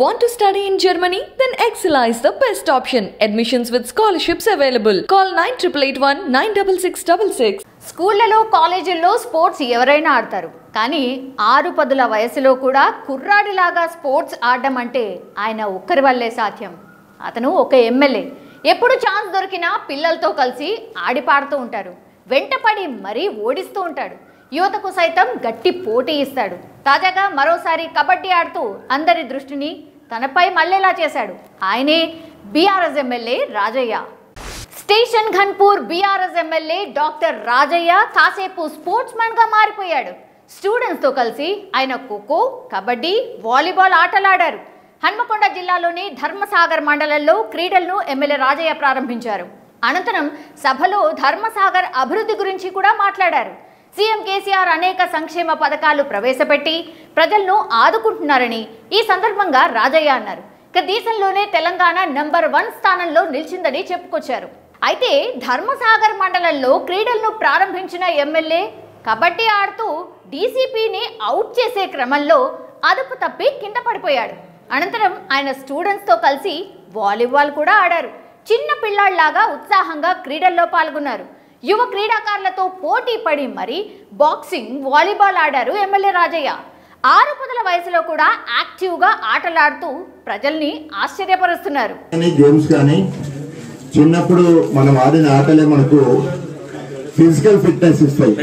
Want to study in Germany? Then Excella is the best option. Admissions with scholarships available. Call 9881 96666. స్కూళ్ళలో కాలేజీల్లో sports ఎవరైనా ఆడతారు కానీ ఆరు పదుల వయసులో కూడా కుర్రాడిలాగా స్పోర్ట్స్ ఆడడం అంటే ఆయన ఒక్కరి వల్లే సాధ్యం అతను ఒక ఎమ్మెల్యే ఎప్పుడు ఛాన్స్ దొరికినా పిల్లలతో కలిసి ఆడిపాడుతూ ఉంటారు వెంటపడి మరీ ఓడిస్తూ ఉంటాడు యువతకు సైతం గట్టి పోటీ ఇస్తాడు. తాజాగా మరోసారి కబడ్డీ ఆడుతూ అందరి దృష్టిని తనపై మళ్ళేలా చేశాడు. ఆయనే BRS MLA Rajaiah. Station Ghanpur BRS MLA doctor Rajaiah కాసేపు స్పోర్ట్స్ మ్యాన్గా మారిపోయాడు. స్టూడెంట్స్తో కలిసి ఆయన ఖోఖో కబడ్డీ వాలీబాల్ ఆటలాడారు. హన్మకొండ జిల్లాలోని ధర్మసాగర్ మండలంలో క్రీడలను ఎమ్మెల్యే రాజయ్య ప్రారంభించారు. అనంతరం సభలో ధర్మసాగర్ అభివృద్ధి గురించి కూడా మాట్లాడారు. సీఎం కేసీఆర్ అనేక సంక్షేమ పథకాలు ప్రవేశపెట్టి ప్రజలను ఆదుకుంటున్నారని ఈ సందర్భంగా రాజయ్య అన్నారు. ఇక దేశంలోనే తెలంగాణ నంబర్ వన్ స్థానంలో నిలిచిందని చెప్పుకొచ్చారు. అయితే ధర్మసాగర్ మండలంలో క్రీడలను ప్రారంభించిన ఎమ్మెల్యే కబడ్డీ ఆడుతూ డీసీపీని అవుట్ చేసే క్రమంలో అదుపు తప్పి కింద పడిపోయాడు. అనంతరం ఆయన స్టూడెంట్స్తో కలిసి వాలీబాల్ కూడా ఆడారు. చిన్న పిల్లాళ్ళాగా ఉత్సాహంగా క్రీడల్లో పాల్గొన్నారు. యువ క్రీడాకారులతో పోటీ పడి మరి బాక్సింగ్ వాలీబాల్ ఆడారు ఎమ్మెల్యే రాజయ్య. ఆరు పదుల వయసులో కూడా యాక్టివ్గా ఆటలాడుతూ ప్రజల్ని ఆశ్చర్యపరుస్తున్నారు. గేమ్స్ కానీ చిన్నప్పుడు మనం ఆడిన ఆటలే మనకు ఫిజికల్ ఫిట్నెస్ ఇస్తాయి.